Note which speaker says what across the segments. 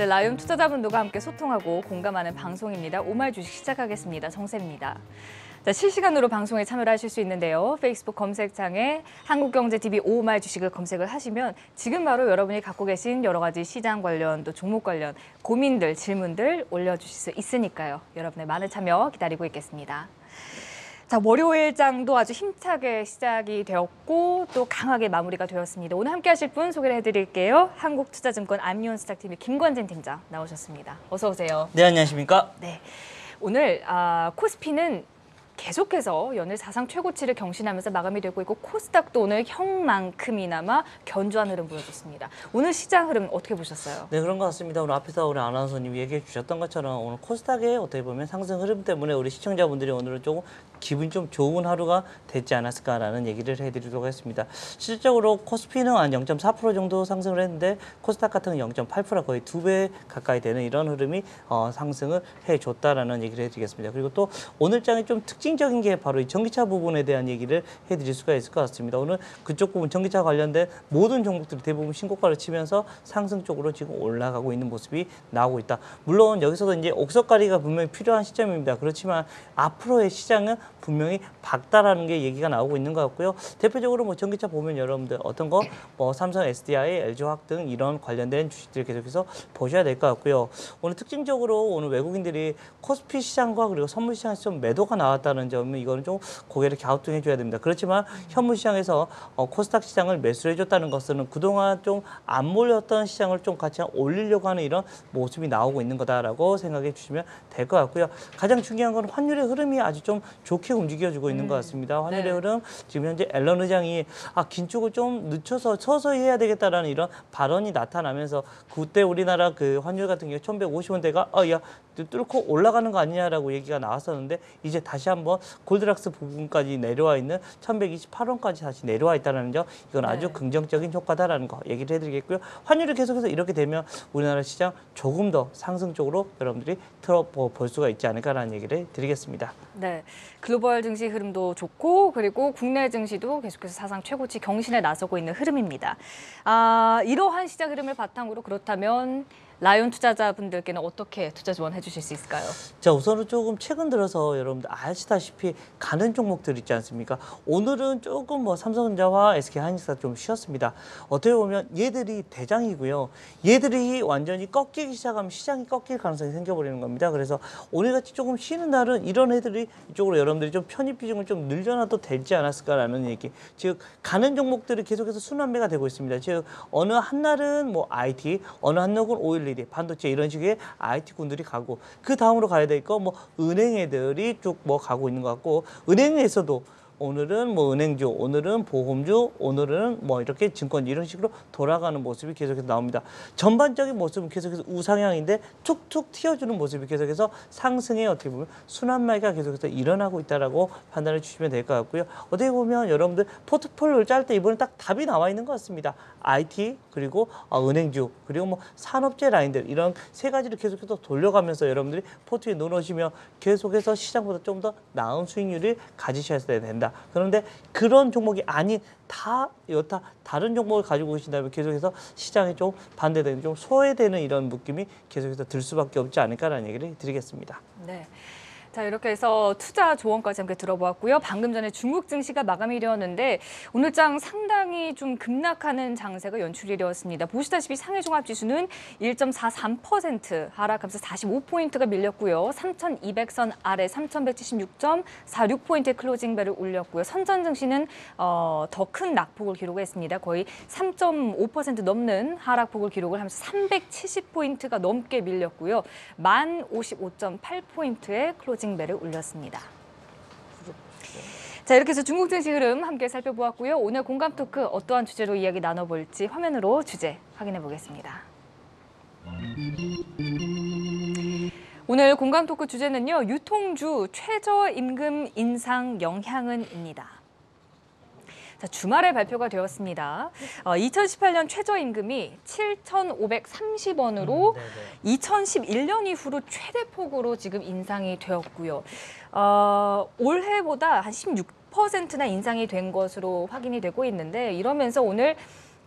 Speaker 1: 네, 라이온 투자자분들과 함께 소통하고 공감하는 방송입니다. 오말 주식 시작하겠습니다. 정세입니다. 자, 실시간으로 방송에 참여를 하실 수 있는데요. 페이스북 검색창에 한국경제TV 오말 주식을 검색을 하시면 지금 바로 여러분이 갖고 계신 여러 가지 시장 관련 또 종목 관련 고민들, 질문들 올려주실 수 있으니까요. 여러분의 많은 참여 기다리고 있겠습니다. 자, 월요일장도 아주 힘차게 시작이 되었고 또 강하게 마무리가 되었습니다. 오늘 함께 하실 분 소개를 해드릴게요. 한국투자증권 암리온 스탁팀의 김관진 팀장 나오셨습니다. 어서 오세요.
Speaker 2: 네, 안녕하십니까?
Speaker 1: 네. 오늘 아, 코스피는 계속해서 연일 사상 최고치를 경신하면서 마감이 되고 있고 코스닥도 오늘 형만큼이나마 견조한 흐름 보여줬습니다. 오늘 시장 흐름 어떻게 보셨어요?
Speaker 2: 네, 그런 것 같습니다. 오늘 앞에서 우리 아나운서님이 얘기해 주셨던 것처럼 오늘 코스닥의 어떻게 보면 상승 흐름 때문에 우리 시청자분들이 오늘은 조금 기분 좀 좋은 하루가 됐지 않았을까라는 얘기를 해드리도록 하겠습니다. 실질적으로 코스피는 한 0.4% 정도 상승을 했는데 코스닥 같은 경우는 0.8% 거의 두 배 가까이 되는 이런 흐름이 어, 상승을 해줬다라는 얘기를 해드리겠습니다. 그리고 또 오늘 장이 좀 특징적인 게 바로 이 전기차 부분에 대한 얘기를 해드릴 수가 있을 것 같습니다. 오늘 그쪽 부분 전기차 관련된 모든 종목들이 대부분 신고가를 치면서 상승 쪽으로 지금 올라가고 있는 모습이 나오고 있다. 물론 여기서도 이제 옥석가리가 분명히 필요한 시점입니다. 그렇지만 앞으로의 시장은 분명히 밝다라는 게 얘기가 나오고 있는 것 같고요. 대표적으로 뭐 전기차 보면 여러분들 어떤 거 뭐 삼성 SDI, LG화학 등 이런 관련된 주식들 계속해서 보셔야 될 것 같고요. 오늘 특징적으로 오늘 외국인들이 코스피 시장과 그리고 선물 시장에서 좀 매도가 나왔다는 점은 이거는 좀 고개를 갸우뚱해 줘야 됩니다. 그렇지만 현물 시장에서 어, 코스닥 시장을 매수해 줬다는 것은 그동안 좀 안 몰렸던 시장을 좀 같이 올리려고 하는 이런 모습이 나오고 있는 거다라고 생각해 주시면 될 것 같고요. 가장 중요한 건 환율의 흐름이 아주 좀 좋게 움직여주고 있는 것 같습니다. 환율의
Speaker 1: 네.
Speaker 2: 흐름 지금 현재 앨런 의장이 아 긴축을 좀 늦춰서 서서히 해야 되겠다라는 이런 발언이 나타나면서 그때 우리나라 그 환율 같은 경우 1,150원대가 어 야 뚫고 올라가는 거 아니냐라고 얘기가 나왔었는데 이제 다시 한번 골드락스 부분까지 내려와 있는 1,128원까지 다시 내려와 있다는 점 이건 아주
Speaker 1: 네.
Speaker 2: 긍정적인 효과다라는 거 얘기를 해드리겠고요. 환율이 계속해서 이렇게 되면 우리나라 시장 조금 더 상승 쪽으로 여러분들이 틀어볼 수가 있지 않을까라는 얘기를 드리겠습니다.
Speaker 1: 네, 글로벌 증시 흐름도 좋고 그리고 국내 증시도 계속해서 사상 최고치 경신에 나서고 있는 흐름입니다. 아, 이러한 시장 흐름을 바탕으로 그렇다면 라이온 투자자분들께는 어떻게 투자 조언 해주실 수 있을까요?
Speaker 2: 자 우선은 조금 최근 들어서 여러분들 아시다시피 가는 종목들 있지 않습니까? 오늘은 조금 뭐 삼성전자와 SK 하이닉스가 좀 쉬었습니다. 어떻게 보면 얘들이 대장이고요. 얘들이 완전히 꺾이기 시작하면 시장이 꺾일 가능성이 생겨버리는 겁니다. 그래서 오늘같이 조금 쉬는 날은 이런 애들이 이쪽으로 여러분들이 좀 편입 비중을 좀 늘려놔도 되지 않았을까라는 얘기. 즉 가는 종목들이 계속해서 순환매가 되고 있습니다. 즉 어느 한 날은 뭐 IT, 어느 한 날은 오일 LED, 반도체 이런 식의 IT 군들이 가고 그 다음으로 가야 될 거 뭐 은행 애들이 쭉 뭐 가고 있는 것 같고 은행에서도 오늘은 뭐 은행주, 오늘은 보험주, 오늘은 뭐 이렇게 증권 이런 식으로 돌아가는 모습이 계속해서 나옵니다. 전반적인 모습은 계속해서 우상향인데 툭툭 튀어주는 모습이 계속해서 상승에 어떻게 보면 순환매가 계속해서 일어나고 있다라고 판단해 주시면 될 것 같고요. 어떻게 보면 여러분들 포트폴리오를 짤 때 이번에 딱 답이 나와 있는 것 같습니다. IT 그리고 어, 은행주 그리고 뭐 산업재 라인들 이런 세 가지를 계속해서 돌려가면서 여러분들이 포트에 넣어놓으시면 계속해서 시장보다 좀 더 나은 수익률을 가지셔야 된다. 그런데 그런 종목이 아닌 다 여타 다른 종목을 가지고 계신다면 계속해서 시장에 좀 반대되는 좀 소외되는 이런 느낌이 계속해서 들 수밖에 없지 않을까라는 얘기를 드리겠습니다.
Speaker 1: 네. 자 이렇게 해서 투자 조언까지 함께 들어보았고요. 방금 전에 중국 증시가 마감이 되었는데 오늘장 상당히 좀 급락하는 장세가 연출이 되었습니다. 보시다시피 상해 종합 지수는 1.43% 하락하면서 45포인트가 밀렸고요. 3,200선 아래 3,176.46포인트 closing bell을 올렸고요. 선전 증시는 어, 더 큰 낙폭을 기록했습니다. 거의 3.5% 넘는 하락폭을 기록을 하면서 370포인트가 넘게 밀렸고요. 1,055.8포인트의 closing bell을 올렸습니다. 자 이렇게 해서 중국 증시 흐름 함께 살펴보았고요. 오늘 공감 토크 어떠한 주제로 이야기 나눠볼지 화면으로 주제 확인해 보겠습니다. 오늘 공감 토크 주제는요. 유통주 최저임금 인상 영향은입니다. 자, 주말에 발표가 되었습니다. 어, 2018년 최저임금이 7,530원으로 2011년 이후로 최대폭으로 지금 인상이 되었고요. 어, 올해보다 한 16%나 인상이 된 것으로 확인이 되고 있는데 이러면서 오늘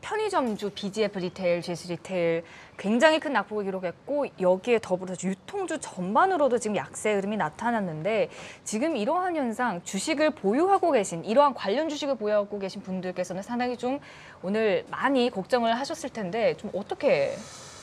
Speaker 1: 편의점주 BGF 리테일, GS 리테일 굉장히 큰 낙폭을 기록했고 여기에 더불어서 유통주 전반으로도 지금 약세 흐름이 나타났는데 지금 이러한 현상 주식을 보유하고 계신 이러한 관련 주식을 보유하고 계신 분들께서는 상당히 좀 오늘 많이 걱정을 하셨을 텐데 좀 어떻게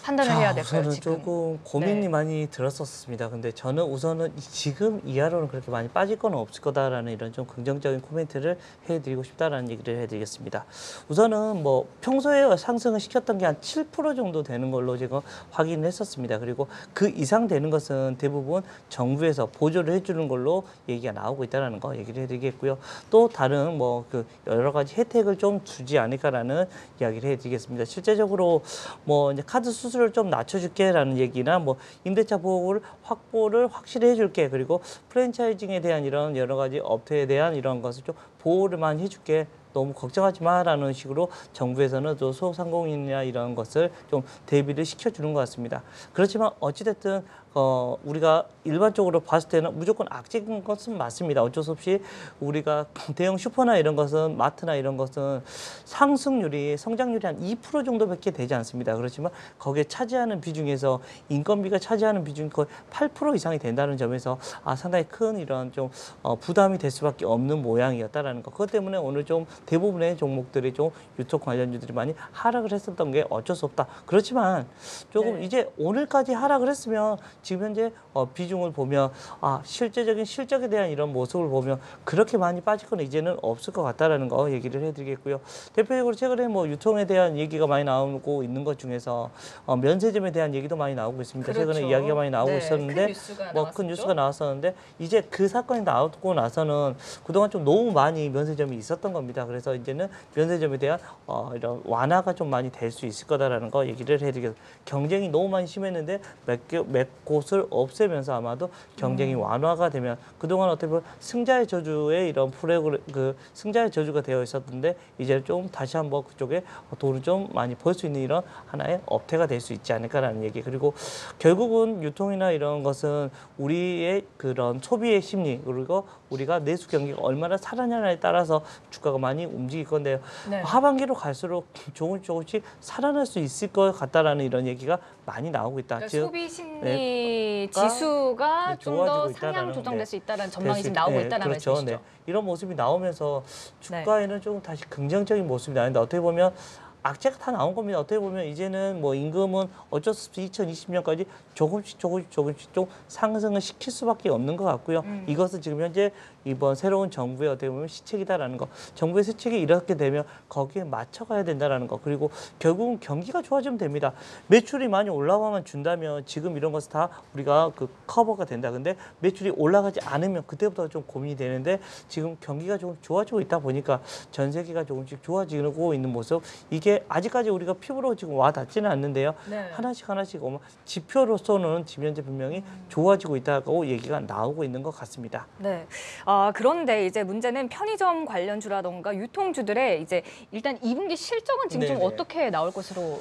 Speaker 1: 판단을 해야 될까요?
Speaker 2: 우선은
Speaker 1: 지금
Speaker 2: 조금 고민이
Speaker 1: 네.
Speaker 2: 많이 들었었습니다. 근데 저는 우선은 이- 지금 이하로는 그렇게 많이 빠질 건 없을 거다라는 이런 좀 긍정적인 코멘트를 해드리고 싶다라는 얘기를 해드리겠습니다. 우선은 뭐 평소에 상승을 시켰던 게 한 7% 정도 되는 걸로 제가 확인을 했었습니다. 그리고 그 이상 되는 것은 대부분 정부에서 보조를 해주는 걸로 얘기가 나오고 있다는 거 얘기를 해드리겠고요. 또 다른 뭐 그 여러 가지 혜택을 좀 주지 않을까라는 이야기를 해드리겠습니다. 실제적으로 뭐 이제 카드 수 수료를 좀 낮춰줄게라는 얘기나 뭐 임대차 보호를 확보를 확실히 해줄게 그리고 프랜차이징에 대한 이런 여러 가지 업체에 대한 이런 것을 좀 보호를 많이 해줄게 너무 걱정하지 마라는 식으로 정부에서는 또 소상공인이나 이런 것을 좀 대비를 시켜주는 것 같습니다. 그렇지만 어찌됐든 어, 우리가 일반적으로 봤을 때는 무조건 악재인 것은 맞습니다. 어쩔 수 없이 우리가 대형 슈퍼나 이런 것은 마트나 이런 것은 상승률이 성장률이 한 2% 정도밖에 되지 않습니다. 그렇지만 거기에 차지하는 비중에서 인건비가 차지하는 비중이 거의 8% 이상이 된다는 점에서 아 상당히 큰 이런 좀 어, 부담이 될 수밖에 없는 모양이었다라는 것. 그것 때문에 오늘 좀 대부분의 종목들이 좀 유통 관련주들이 많이 하락을 했었던 게 어쩔 수 없다. 그렇지만 조금
Speaker 1: 네.
Speaker 2: 이제 오늘까지 하락을 했으면 지금 현재 어, 비중을 보면 아 실제적인 실적에 대한 이런 모습을 보면 그렇게 많이 빠질 건 이제는 없을 것 같다라는 거 얘기를 해드리겠고요. 대표적으로 최근에 뭐 유통에 대한 얘기가 많이 나오고 있는 것 중에서 어, 면세점에 대한 얘기도 많이 나오고 있습니다. 최근에
Speaker 1: 그렇죠.
Speaker 2: 이야기가 많이 나오고
Speaker 1: 네,
Speaker 2: 있었는데
Speaker 1: 큰 뉴스가
Speaker 2: 뭐. 큰 뉴스가 나왔었는데 이제 그 사건이 나오고 나서는 그동안 좀 너무 많이 면세점이 있었던 겁니다. 그래서 이제는 면세점에 대한 어, 이런 완화가 좀 많이 될 수 있을 거다라는 거 얘기를 해드리겠습니다. 경쟁이 너무 많이 심했는데 몇, 개- 몇 곳을 없애면서 아마도 경쟁이
Speaker 1: 음.
Speaker 2: 완화가 되면 그동안 어떻게 보면 승자의 저주의 이런 프레그 그 승자의 저주가 되어 있었는데 이제 좀 다시 한번 그쪽에 돈을 좀 많이 벌 수 있는 이런 하나의 업태가 될 수 있지 않을까라는 얘기 그리고 결국은 유통이나 이런 것은 우리의 그런 소비의 심리 그리고 우리가 내수 경기가 얼마나 살아나냐에 따라서 주가가 많이 움직일 건데요.
Speaker 1: 네.
Speaker 2: 하반기로 갈수록 조금 조금씩 살아날 수 있을 것 같다라는 이런 얘기가 많이 나오고 있다.
Speaker 1: 그러니까
Speaker 2: 즉
Speaker 1: 소비 심리
Speaker 2: 네.
Speaker 1: 지수가
Speaker 2: 네,
Speaker 1: 좀더
Speaker 2: 좋아지고
Speaker 1: 상향 조정될
Speaker 2: 네.
Speaker 1: 수 있다는
Speaker 2: 될
Speaker 1: 전망이
Speaker 2: 수
Speaker 1: 지금
Speaker 2: 있-
Speaker 1: 나오고
Speaker 2: 네,
Speaker 1: 있다는
Speaker 2: 그렇죠.
Speaker 1: 말씀이시죠?
Speaker 2: 네. 이런 모습이 나오면서
Speaker 1: 네.
Speaker 2: 주가에는 좀 다시 긍정적인 모습이 나는데 어떻게 보면 악재가 다 나온 겁니다. 어떻게 보면 이제는 뭐 임금은 어쩔 수 없이 2020년까지 조금씩 조금씩 조금씩 좀 상승을 시킬 수밖에 없는 것 같고요.
Speaker 1: 음.
Speaker 2: 이것은 지금 현재 이번 새로운 정부의 어떻게 보면 시책이다라는 거. 정부의 시책이 이렇게 되면 거기에 맞춰가야 된다라는 거. 그리고 결국은 경기가 좋아지면 됩니다. 매출이 많이 올라와만 준다면 지금 이런 것은 다 우리가 그 커버가 된다. 근데 매출이 올라가지 않으면 그때부터 좀 고민이 되는데 지금 경기가 좀 좋아지고 있다 보니까 전 세계가 조금씩 좋아지고 있는 모습. 이게 아직까지 우리가 피부로 지금 와 닿지는 않는데요.
Speaker 1: 네.
Speaker 2: 하나씩 하나씩 오면 지표로서는 지금 현재 분명히 좋아지고 있다고 얘기가 나오고 있는 것 같습니다.
Speaker 1: 네. 아, 그런데 이제 문제는 편의점 관련주라던가 유통주들의 이제 일단 2분기 실적은 지금 좀
Speaker 2: 네네.
Speaker 1: 어떻게 나올 것으로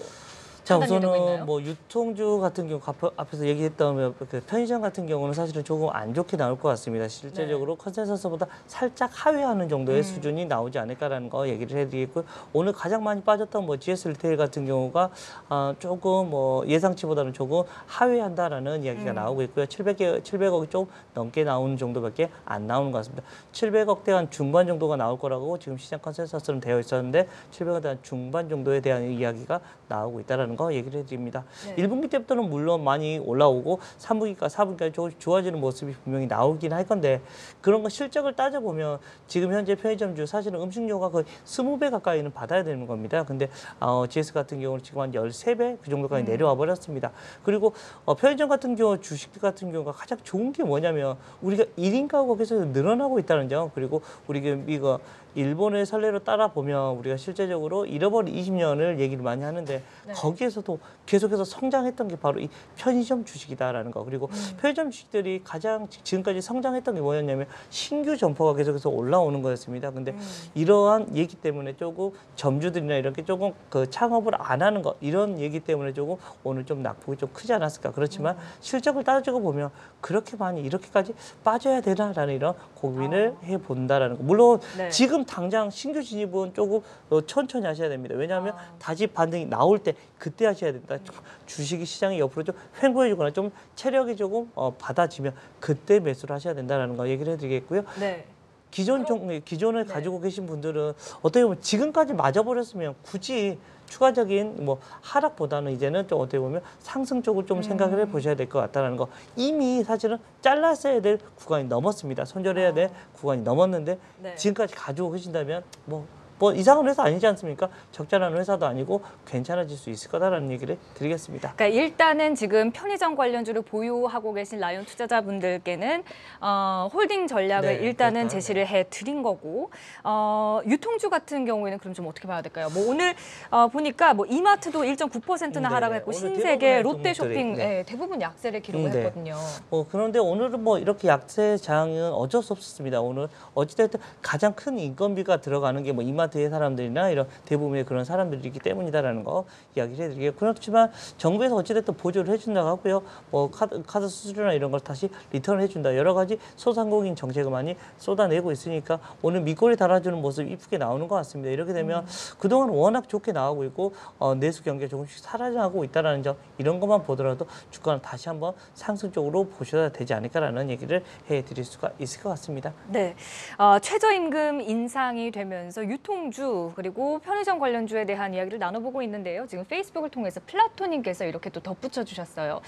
Speaker 2: 자? 우선은 뭐 유통주 같은 경우 앞- 앞에서 얘기했던 그 편의점 같은 경우는 사실은 조금 안 좋게 나올 것 같습니다. 실제적으로 컨센서스보다 살짝 하회하는 정도의
Speaker 1: 음.
Speaker 2: 수준이 나오지 않을까라는 거 얘기를 해드리겠고 오늘 가장 많이 빠졌던 뭐 GS 리테일 같은 경우가 아, 조금 뭐 예상치보다는 조금 하회한다라는 이야기가
Speaker 1: 음.
Speaker 2: 나오고 있고요. 700개 700억이 좀 넘게 나오는 정도밖에 안 나오는 것 같습니다. 700억대 한 중반 정도가 나올 거라고 지금 시장 컨센서스는 되어 있었는데 700억대 한 중반 정도에 대한 이야기가 나오고 있다라는 거 얘기를 해드립니다.
Speaker 1: 네.
Speaker 2: 1분기 때부터는 물론 많이 올라오고 3분기가 4분기까지 조금씩 좋아지는 모습이 분명히 나오긴 할 건데 그런 거 실적을 따져보면 지금 현재 편의점주 사실은 음식료가 거의 20배 가까이는 받아야 되는 겁니다. 근데 어, GS 같은 경우는 지금 한 13배 그 정도까지
Speaker 1: 음.
Speaker 2: 내려와 버렸습니다. 그리고 어, 편의점 같은 경우 주식 같은 경우가 가장 좋은 게 뭐냐면 우리가 1인 가구가 계속 늘어나고 있다는 점 그리고 우리 그 이거 일본의 선례로 따라 보면 우리가 실제적으로 잃어버린 20년을 얘기를 많이 하는데
Speaker 1: 네.
Speaker 2: 거기에 거기에서도 계속해서 성장했던 게 바로 이 편의점 주식이다라는 거. 그리고 편의점 주식들이 가장 지- 지금까지 성장했던 게 뭐였냐면 신규 점포가 계속해서 올라오는 거였습니다. 근데 이러한 얘기 때문에 조금 점주들이나 이렇게 조금 그 창업을 안 하는 거 이런 얘기 때문에 조금 오늘 좀 낙폭이 좀 크지 않았을까. 그렇지만 실적을 따지고 보면 그렇게 많이 이렇게까지 빠져야 되나라는 이런 고민을 해 본다라는 거. 물론
Speaker 1: 네.
Speaker 2: 지금 당장 신규 진입은 조금 어, 천천히 하셔야 됩니다. 왜냐하면
Speaker 1: 아.
Speaker 2: 다시 반등이 나올 때 그때 하셔야 된다. 주식이 시장이 옆으로 좀 횡보해주거나 좀 체력이 조금 어, 받아지면 그때 매수를 하셔야 된다라는 거 얘기를 해드리겠고요.
Speaker 1: 네.
Speaker 2: 기존 종 기존을
Speaker 1: 네.
Speaker 2: 가지고 계신 분들은 어떻게 보면 지금까지 맞아버렸으면 굳이 추가적인 뭐 하락보다는 이제는 좀 어떻게 보면 상승 쪽을 좀 생각을
Speaker 1: 음.
Speaker 2: 해보셔야 될 것 같다는 거 이미 사실은 잘랐어야 될 구간이 넘었습니다 손절해야 될 구간이 넘었는데
Speaker 1: 아. 네.
Speaker 2: 지금까지 가지고 계신다면 뭐. 뭐 이상한 회사 아니지 않습니까? 적절한 회사도 아니고 괜찮아질 수 있을 거다라는 얘기를 드리겠습니다.
Speaker 1: 그러니까 일단은 지금 편의점 관련주를 보유하고 계신 라이온 투자자분들께는 어, 홀딩 전략을
Speaker 2: 네,
Speaker 1: 일단은
Speaker 2: 그렇다.
Speaker 1: 제시를 해 드린 거고 어, 유통주 같은 경우에는 그럼 좀 어떻게 봐야 될까요? 뭐 오늘 어, 보니까 뭐 이마트도 1.9%나
Speaker 2: 네,
Speaker 1: 하락했고 신세계, 롯데쇼핑
Speaker 2: 네.
Speaker 1: 예, 대부분 약세를
Speaker 2: 음, 네.
Speaker 1: 기록했거든요.
Speaker 2: 어, 그런데 오늘은 뭐 이렇게 약세 장은 어쩔 수 없었습니다. 오늘 어찌됐든 가장 큰 인건비가 들어가는 게 뭐 이마트 의 사람들이나 이런 대부분의 그런 사람들이기 때문이다라는 거 이야기를 해드리겠고 그렇지만 정부에서 어찌됐든 보조를 해준다고 하고요. 뭐 카드, 카드 수수료나 이런 걸 다시 리턴을 해준다. 여러 가지 소상공인 정책을 많이 쏟아내고 있으니까 오늘 밑꼬리 달아주는 모습 이쁘게 나오는 것 같습니다. 이렇게 되면 그동안 워낙 좋게 나오고 있고 어, 내수 경기가 조금씩 살아나가고 있다는 점 이런 것만 보더라도 주가는 다시 한번 상승 쪽으로 보셔야 되지 않을까라는 얘기를 해드릴 수가 있을 것 같습니다.
Speaker 1: 네, 어, 최저임금 인상이 되면서 유통 주 그리고 편의점 관련주에 대한 이야기를 나눠보고 있는데요. 지금 페이스북을 통해서 플라토님께서 이렇게 또 덧붙여 주셨어요.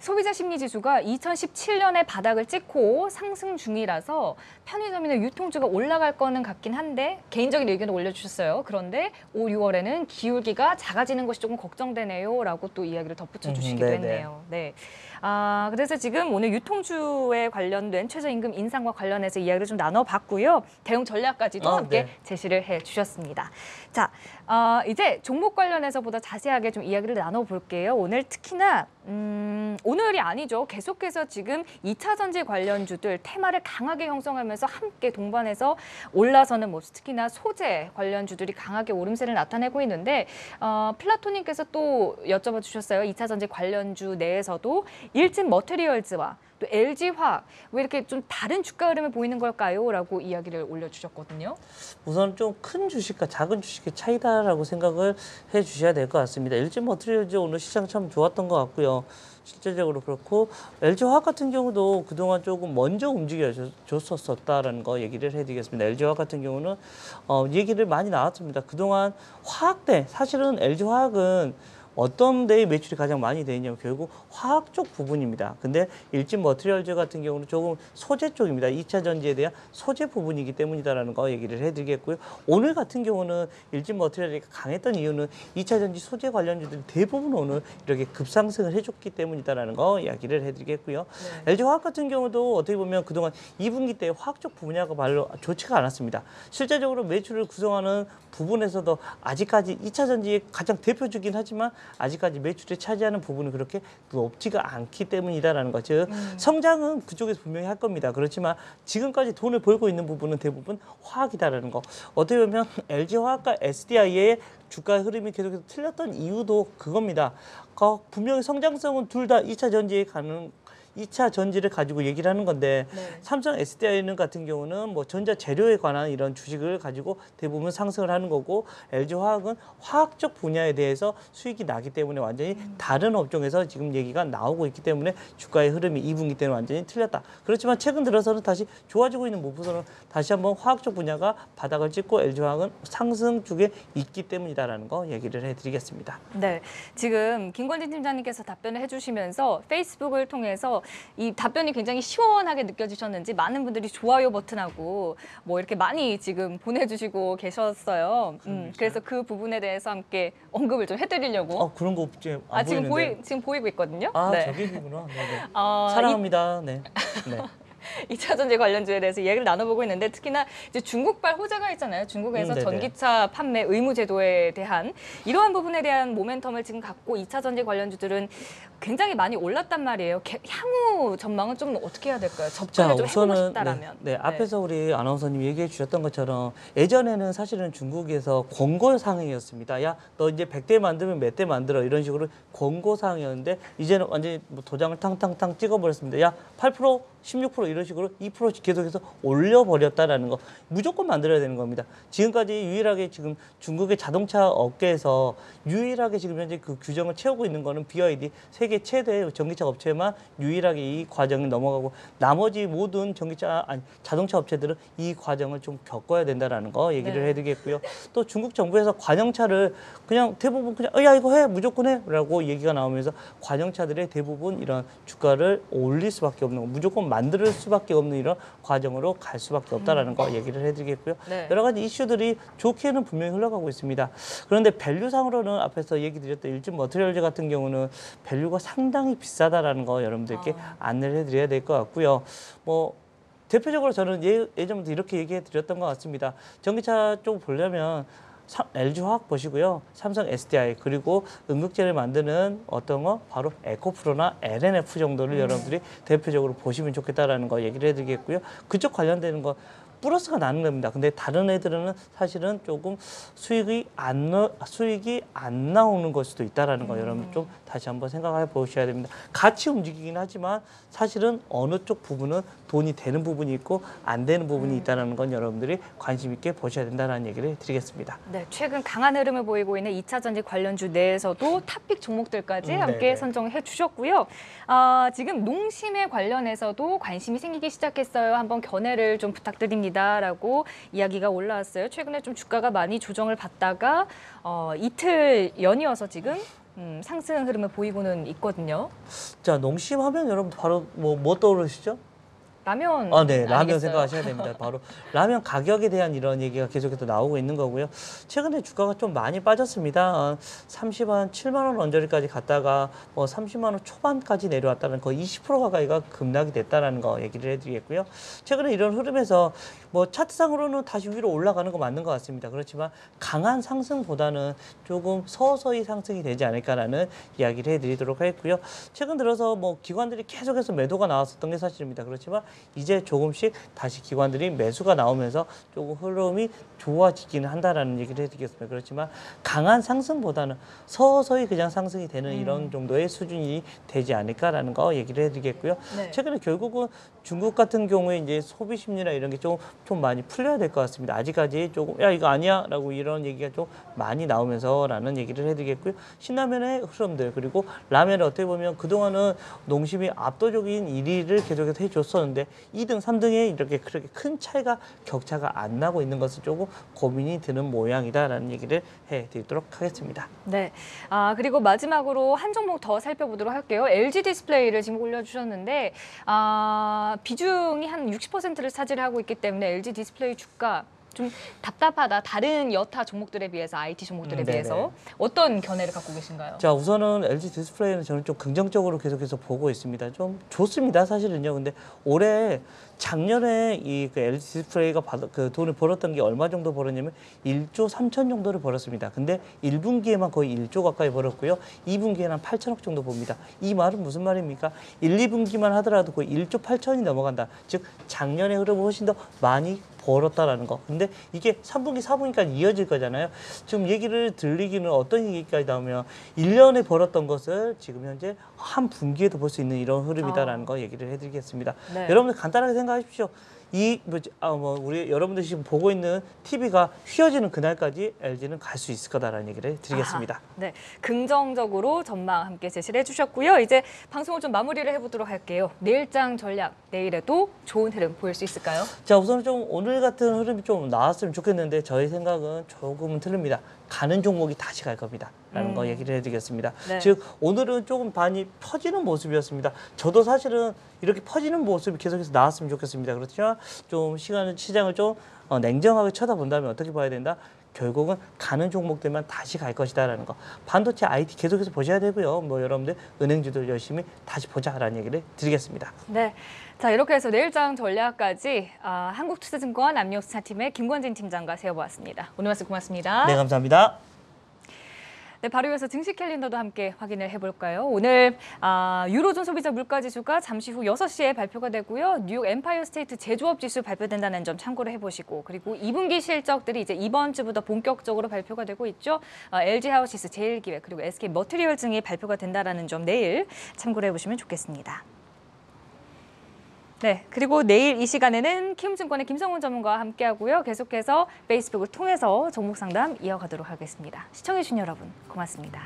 Speaker 1: 소비자 심리 지수가 2017년에 바닥을 찍고 상승 중이라서 편의점이나 유통주가 올라갈 거는 같긴 한데 개인적인 의견을 올려주셨어요. 그런데 5, 6월에는 기울기가 작아지는 것이 조금 걱정되네요 라고 또 이야기를 덧붙여
Speaker 2: 음,
Speaker 1: 주시기도
Speaker 2: 네네.
Speaker 1: 했네요. 네. 아, 그래서 지금 오늘 유통주에 관련된 최저임금 인상과 관련해서 이야기를 좀 나눠봤고요. 대응 전략까지도
Speaker 2: 아,
Speaker 1: 함께
Speaker 2: 네.
Speaker 1: 제시를 해 주셨습니다. 자, 어, 이제 종목 관련해서 보다 자세하게 좀 이야기를 나눠볼게요. 오늘 특히나 음, 오늘이 아니죠. 계속해서 지금 2차 전지 관련주들 테마를 강하게 형성하면서 함께 동반해서 올라서는 모습, 특히나 소재 관련주들이 강하게 오름세를 나타내고 있는데 어, 플라토님께서 또 여쭤봐 주셨어요. 2차 전지 관련주 내에서도 일진 머테리얼즈와 또 LG화학 왜 이렇게 좀 다른 주가 흐름을 보이는 걸까요? 라고 이야기를 올려주셨거든요.
Speaker 2: 우선 좀 큰 주식과 작은 주식의 차이다라고 생각을 해 주셔야 될 것 같습니다. LG 머트리얼즈 오늘 시장 참 좋았던 것 같고요. 실제적으로 그렇고 LG 화학 같은 경우도 그동안 조금 먼저 움직여 줬었다라는 거 얘기를 해드리겠습니다. LG 화학 같은 경우는 어, 얘기를 많이 나왔습니다. 그동안 화학대 사실은 LG 화학은 어떤 데에 매출이 가장 많이 되냐면 결국 화학 쪽 부분입니다. 근데 일진 머트리얼즈 같은 경우는 조금 소재 쪽입니다. 2차 전지에 대한 소재 부분이기 때문이다라는 거 얘기를 해드리겠고요. 오늘 같은 경우는 일진 머트리얼이 강했던 이유는 2차 전지 소재 관련주들이 대부분 오늘 이렇게 급상승을 해줬기 때문이다라는 거 이야기를 해드리겠고요. LG 화학 같은 경우도 어떻게 보면 그동안 2분기 때 화학 쪽 분야가 별로 좋지가 않았습니다. 실제적으로 매출을 구성하는 부분에서도 아직까지 2차 전지의 가장 대표주긴 하지만 아직까지 매출에 차지하는 부분은 그렇게 높지가 않기 때문이다라는 거. 즉 성장은 그쪽에서 분명히 할 겁니다. 그렇지만 지금까지 돈을 벌고 있는 부분은 대부분 화학이다라는 거. 어떻게 보면 LG 화학과 SDI의 주가 흐름이 계속해서 틀렸던 이유도 그겁니다. 그 분명히 성장성은 둘 다 2차 전지에 가는 2차 전지를 가지고 얘기를 하는 건데
Speaker 1: 네.
Speaker 2: 삼성 SDI는 같은 경우는 뭐 전자 재료에 관한 이런 주식을 가지고 대부분 상승을 하는 거고 LG 화학은 화학적 분야에 대해서 수익이 나기 때문에 완전히 다른 업종에서 지금 얘기가 나오고 있기 때문에 주가의 흐름이 2분기 때는 완전히 틀렸다. 그렇지만 최근 들어서는 다시 좋아지고 있는 모습은 다시 한번 화학적 분야가 바닥을 찍고 LG 화학은 상승 쪽에 있기 때문이다라는 거 얘기를 해드리겠습니다.
Speaker 1: 네, 지금 김건진 팀장님께서 답변을 해주시면서 페이스북을 통해서 이 답변이 굉장히 시원하게 느껴지셨는지 많은 분들이 좋아요 버튼하고 뭐 이렇게 많이 지금 보내주시고 계셨어요. 음, 그래서 그 부분에 대해서 함께 언급을 좀 해드리려고.
Speaker 2: 어 그런 거 없지? 안
Speaker 1: 아 지금
Speaker 2: 보이는데.
Speaker 1: 보이 지금 보이고 있거든요.
Speaker 2: 아
Speaker 1: 네.
Speaker 2: 저기구나. 네네.
Speaker 1: 어, 이-
Speaker 2: 사랑합니다. 네. 네.
Speaker 1: 이차 전지 관련주에 대해서 얘기를 나눠보고 있는데 특히나 이제 중국발 호재가 있잖아요. 중국에서
Speaker 2: 음.
Speaker 1: 전기차 판매 의무 제도에 대한 이러한 부분에 대한 모멘텀을 지금 갖고 이차 전지 관련주들은 굉장히 많이 올랐단 말이에요. 개- 향후 전망은 좀 어떻게 해야 될까요?
Speaker 2: 자,
Speaker 1: 접근을 좀 해보고
Speaker 2: 우선은
Speaker 1: 싶다라면.
Speaker 2: 네, 네, 앞에서 우리 아나운서님 얘기해 주셨던 것처럼 예전에는 사실은 중국에서 권고 사항이었습니다. 야, 너 이제 100대 만들면 몇 대 만들어 이런 식으로 권고 사항이었는데 이제는 완전히 뭐 도장을 탕탕탕 찍어 버렸습니다. 야, 8% 16% 이런 식으로 2% 계속해서 올려 버렸다라는 거 무조건 만들어야 되는 겁니다. 지금까지 유일하게 지금 중국의 자동차 업계에서 유일하게 지금 현재 그 규정을 채우고 있는 거는 BYD 세계 최대의 전기차 업체만 유일하게 이 과정을 넘어가고 나머지 모든 전기차 아니 자동차 업체들은 이 과정을 좀 겪어야 된다라는 거 얘기를
Speaker 1: 네.
Speaker 2: 해드리겠고요. 또 중국 정부에서 관용차를 그냥 대부분 그냥 어, 야 이거 해 무조건 해라고 얘기가 나오면서 관용차들의 대부분 이런 주가를 올릴 수밖에 없는 거, 무조건 만들 수밖에 없는 이런 과정으로 갈 수밖에 없다라는 거 얘기를 해드리겠고요.
Speaker 1: 네.
Speaker 2: 여러 가지 이슈들이 좋게는 분명히 흘러가고 있습니다. 그런데 value상으로는 앞에서 얘기 드렸던 일진 머티리얼즈 같은 경우는 value가 상당히 비싸다라는 거 여러분들께 안내를 해드려야 될 것 같고요. 뭐 대표적으로 저는 예, 예전부터 이렇게 얘기해 드렸던 것 같습니다. 전기차 쪽 보려면 사- LG 화학 보시고요. 삼성 SDI 그리고 양극재를 만드는 어떤 거 바로 에코프로나 L&F 정도를 여러분들이 대표적으로 보시면 좋겠다라는 거 얘기를 해드리겠고요. 그쪽 관련되는 거 플러스가 나는 겁니다. 근데 다른 애들은 사실은 조금 수익이 안 나, 수익이 안 나오는 걸 수도 있다라는 거 여러분 좀 다시 한번 생각해 보셔야 됩니다. 같이 움직이긴 하지만 사실은 어느 쪽 부분은 돈이 되는 부분이 있고 안 되는 부분이 있다는 건 여러분들이 관심 있게 보셔야 된다는 얘기를 드리겠습니다.
Speaker 1: 네, 최근 강한 흐름을 보이고 있는 이차 전지 관련주 내에서도 탑픽 종목들까지
Speaker 2: 음,
Speaker 1: 함께
Speaker 2: 네네.
Speaker 1: 선정해 주셨고요. 아, 지금 농심에 관련해서도 관심이 생기기 시작했어요. 한번 견해를 좀 부탁드립니다 라고 이야기가 올라왔어요. 최근에 좀 주가가 많이 조정을 받다가 어, 이틀 연이어서 지금 음, 상승 흐름을 보이고는 있거든요.
Speaker 2: 자 농심 하면 여러분 바로 뭐, 뭐 떠오르시죠?
Speaker 1: 라면
Speaker 2: 아, 네. 라면
Speaker 1: 아니겠어요?
Speaker 2: 생각하셔야 됩니다. 바로 라면 가격에 대한 이런 얘기가 계속해서 나오고 있는 거고요. 최근에 주가가 좀 많이 빠졌습니다. 어, 30한 7만 원 언저리까지 갔다가 뭐 30만 원 초반까지 내려왔다는 거의 20% 가까이가 급락이 됐다라는 거 얘기를 해드리겠고요. 최근에 이런 흐름에서 뭐 차트상으로는 다시 위로 올라가는 거 맞는 것 같습니다. 그렇지만 강한 상승보다는 조금 서서히 상승이 되지 않을까라는 이야기를 해드리도록 하겠고요. 최근 들어서 뭐 기관들이 계속해서 매도가 나왔었던 게 사실입니다. 그렇지만 이제 조금씩 다시 기관들이 매수가 나오면서 조금 흐름이 좋아지기는 한다라는 얘기를 해드리겠습니다. 그렇지만 강한 상승보다는 서서히 그냥 상승이 되는 이런 정도의 수준이 되지 않을까라는 거 얘기를 해드리겠고요.
Speaker 1: 네.
Speaker 2: 최근에 결국은 중국 같은 경우에 이제 소비 심리나 이런 게 좀 좀 많이 풀려야 될 것 같습니다. 아직까지 조금 야 이거 아니야라고 이런 얘기가 좀 많이 나오면서라는 얘기를 해드리겠고요. 신라면의 흐름들 그리고 라면을 어떻게 보면 그 동안은 농심이 압도적인 1위를 계속해서 해줬었는데 2등, 3등에 이렇게 그렇게 큰 차이가 격차가 안 나고 있는 것은 조금 고민이 드는 모양이다라는 얘기를 해드리도록 하겠습니다.
Speaker 1: 네. 아, 그리고 마지막으로 한 종목 더 살펴보도록 할게요. LG 디스플레이를 지금 올려주셨는데, 아, 비중이 한 60%를 차지하고 있기 때문에 LG 디스플레이 주가 좀 답답하다. 다른 여타 종목들에 비해서, IT 종목들에
Speaker 2: 음.
Speaker 1: 비해서. 어떤 견해를 갖고 계신가요?
Speaker 2: 자 우선은 LG 디스플레이는 저는 좀 긍정적으로 계속해서 보고 있습니다. 좀 좋습니다, 사실은요. 근데 올해 작년에 이 그 LG 디스플레이가 받, 그 돈을 벌었던 게 얼마 정도 벌었냐면 1조 3천 정도를 벌었습니다. 근데 1분기에만 거의 1조 가까이 벌었고요. 2분기에는 한 8천억 정도 봅니다. 이 말은 무슨 말입니까? 1, 2분기만 하더라도 거의 1조 8천이 넘어간다. 즉 작년의 흐름을 훨씬 더 많이 벌었다라는 거. 근데 이게 3분기, 4분기까지 이어질 거잖아요. 지금 얘기를 들리기는 어떤 얘기까지 나오면 1년에 벌었던 것을 지금 현재 한 분기에도 벌 수 있는 이런 흐름이다라는 거 얘기를 해드리겠습니다.
Speaker 1: 네.
Speaker 2: 여러분들 간단하게 생각하십시오. 이, 뭐지, 아, 뭐, 우리 여러분들 지금 보고 있는 TV가 휘어지는 그날까지 LG는 갈 수 있을 거다라는 얘기를 드리겠습니다.
Speaker 1: 아하, 네, 긍정적으로 전망 함께 제시를 해주셨고요. 이제 방송을 좀 마무리를 해보도록 할게요. 내일장 전략, 내일에도 좋은 흐름 보일 수 있을까요?
Speaker 2: 자 우선 좀 오늘 같은 흐름이 좀 나왔으면 좋겠는데 저희 생각은 조금은 틀립니다. 가는 종목이 다시 갈 겁니다. 라는
Speaker 1: 음.
Speaker 2: 거 얘기를 해드리겠습니다.
Speaker 1: 네.
Speaker 2: 즉 오늘은 조금 반이 퍼지는 모습이었습니다. 저도 사실은 이렇게 퍼지는 모습이 계속해서 나왔으면 좋겠습니다. 그렇지만 좀 시간을 시장을 좀 어, 냉정하게 쳐다본다면 어떻게 봐야 된다? 결국은 가는 종목들만 다시 갈 것이다라는 거. 반도체 IT 계속해서 보셔야 되고요. 뭐 여러분들 은행주들 열심히 다시 보자라는 얘기를 드리겠습니다.
Speaker 1: 네. 자, 이렇게 해서 내일장 전략까지 아, 한국투자증권 압력수사팀의 김권진 팀장과 세워보았습니다. 오늘 말씀 고맙습니다.
Speaker 2: 네, 감사합니다.
Speaker 1: 네, 바로 이어서 증시 캘린더도 함께 확인을 해볼까요? 오늘 아, 유로존 소비자 물가지수가 잠시 후 6시에 발표가 되고요. 뉴욕 엠파이어 스테이트 제조업 지수 발표된다는 점 참고를 해보시고 그리고 2분기 실적들이 이제 이번 주부터 본격적으로 발표가 되고 있죠. 아, LG 하우시스, 제일기획 그리고 SK 머티리얼 등이 발표가 된다는 점 내일 참고를 해보시면 좋겠습니다. 네, 그리고 내일 이 시간에는 키움증권의 김성훈 전문가와 함께하고요. 계속해서 페이스북을 통해서 종목 상담 이어가도록 하겠습니다. 시청해주신 여러분 고맙습니다.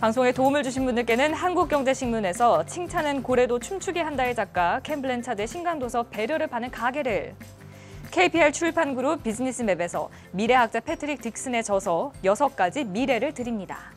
Speaker 1: 방송에 도움을 주신 분들께는 한국경제신문에서 칭찬은 고래도 춤추게 한다의 작가 캠블렌차드의 신간도서 배려를 파는 가게를 KPR 출판 그룹 비즈니스맵에서 미래학자 패트릭 딕슨의 저서 여섯 가지 미래를 드립니다.